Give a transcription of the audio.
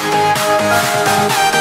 Música